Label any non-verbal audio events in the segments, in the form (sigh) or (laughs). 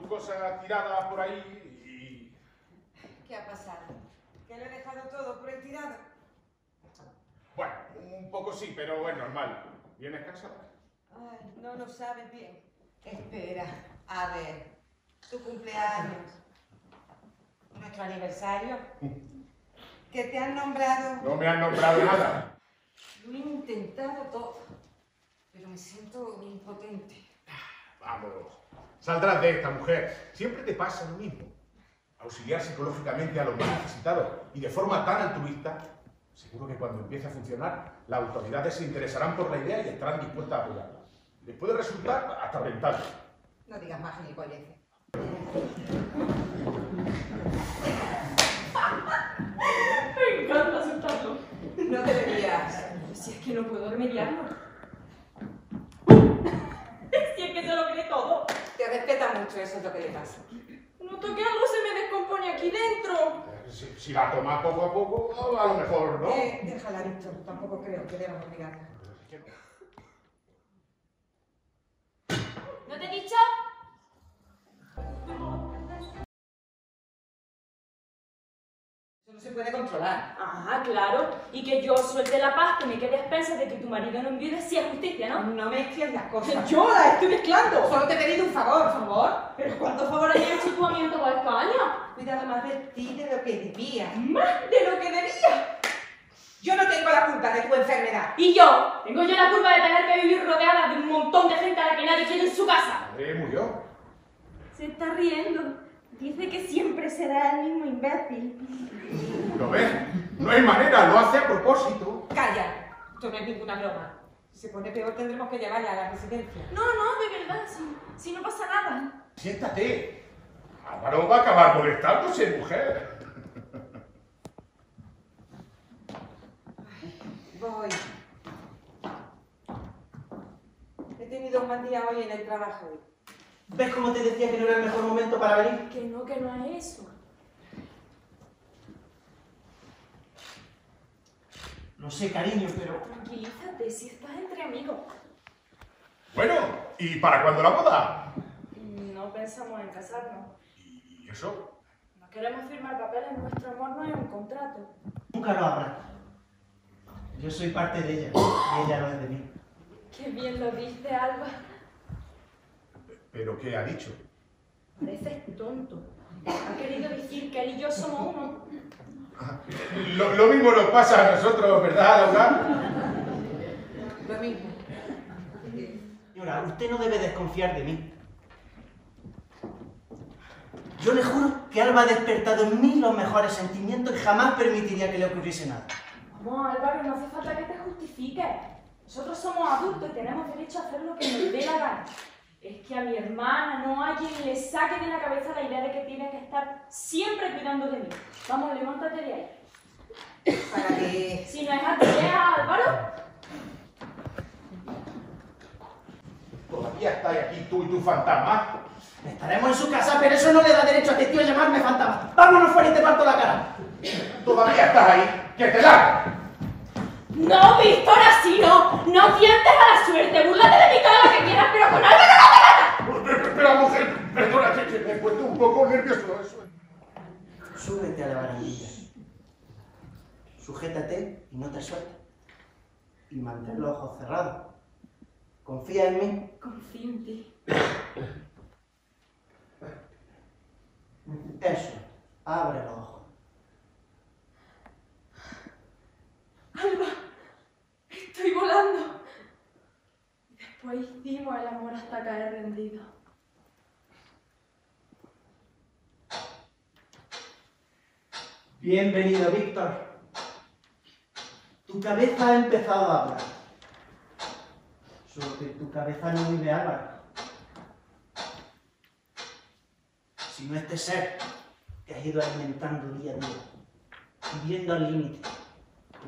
tus cosas tiradas por ahí y... ¿Qué ha pasado? ¿Que lo he dejado todo por el tirado? Bueno, un poco sí, pero es normal. ¿Vienes cansada? Ay, no lo sabes bien. Espera, a ver. Tu cumpleaños. Nuestro aniversario. Que te han nombrado. No me han nombrado nada. Lo he intentado todo. Pero me siento impotente. Vamos, saldrás de esta mujer. Siempre te pasa lo mismo. Auxiliar psicológicamente a los más necesitados y de forma tan altruista, seguro que cuando empiece a funcionar, las autoridades se interesarán por la idea y estarán dispuestas a apoyarla. Les puede resultar hasta rentable. No digas más gilipolleces. (laughs) Me encanta aceptarlo. No deberías. Si es que no puedo remediarlo. Respeta mucho, eso es lo que le pasa. Noto que algo se me descompone aquí dentro. Eh, Si, si la tomas poco a poco, a lo mejor, ¿no? Eh, déjala, Víctor. Tampoco creo que debamos obligarla. ¿No te he no se puede controlar. Ah, claro. Y que yo suelte la paz, que me quede a expensas de que tu marido no enviude, sí es justicia, ¿no? No mezcles las cosas. (laughs) ¡Yo la estoy mezclando! Solo te he pedido un favor, por favor. ¿Pero cuántos favores le he hecho tú a mí en toda España? Cuidado más de ti de lo que debías. ¡Más de lo que debía! Yo no tengo la culpa de tu enfermedad. Y yo, tengo yo la culpa de tener que vivir rodeada de un montón de gente a la que nadie quiere en su casa. Madre murió. Se está riendo. Dice que siempre será el mismo imbécil. ¿Lo ves? No hay manera, lo hace a propósito. Calla. Esto no es ninguna broma. Si se pone peor tendremos que llevarla a la residencia. No, no, de verdad, si, si no pasa nada. Siéntate. Álvaro va a acabar molestándose, mujer. Voy. He tenido un mal día hoy en el trabajo. ¿Ves cómo te decía que no era el mejor momento para venir? Que no, que no es eso. No sé, cariño, pero... Tranquilízate, si estás entre amigos. Bueno, ¿y para cuándo la boda? No pensamos en casarnos. ¿Y eso? No queremos firmar papeles, nuestro amor no es un contrato. Nunca lo habrá. Yo soy parte de ella y ella lo es de mí. Qué bien lo viste, Alba. ¿Pero qué ha dicho? Pareces tonto. Ha querido decir que él y yo somos uno. Lo, lo mismo nos pasa a nosotros, ¿verdad, Laura? Lo mismo. Señora, usted no debe desconfiar de mí. Yo le juro que Alba ha despertado en mí los mejores sentimientos y jamás permitiría que le ocurriese nada. Vamos, Álvaro, no hace falta que te justifiques. Nosotros somos adultos y tenemos derecho a hacer lo que nos dé la gana. Es que a mi hermana no hay quien le saque de la cabeza la idea de que tiene que estar siempre cuidando de mí. Vamos, levántate de ahí. Para que... Si no es a ti, es a Álvaro. Todavía estáis aquí tú y tu fantasma. Estaremos en su casa, pero eso no le da derecho a este tío a llamarme fantasma. Vámonos fuera y te parto la cara. Todavía estás ahí. ¡Que te largues! No, Víctor, así no. No tientes a la suerte. Búrlate de mí todo lo que quieras, pero con no te metas. Espera, mujer, perdona, que, que me he puesto un poco nervioso. Eso. Súbete a la barandilla. Sujétate y no te sueltes. Y mantén los ojos cerrados. Confía en mí. Confío en ti. Eso. Abre los ojos. Alba, estoy volando. Después hicimos el amor hasta caer rendido. Bienvenido, Víctor. Tu cabeza ha empezado a hablar. Solo que tu cabeza no vive Álvaro. Si sino este ser que has ido alimentando día a día, viviendo al límite,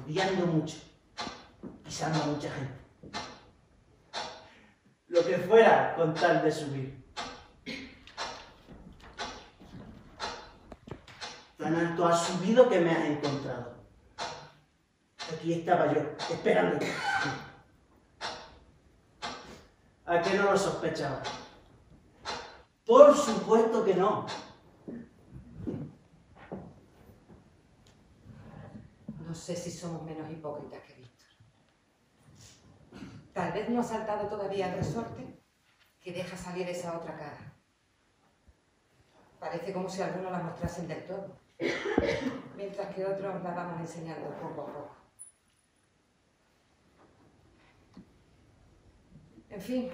odiando mucho, pisando a mucha gente. Que fuera con tal de subir. Tan alto has subido que me has encontrado. Aquí estaba yo, esperándote. ¿A qué no lo sospechaba? Por supuesto que no. No sé si somos menos hipócritas que Víctor. Tal vez no ha saltado todavía el resorte que deja salir esa otra cara. Parece como si algunos la mostrasen del todo, mientras que otros la vamos enseñando poco a poco. En fin,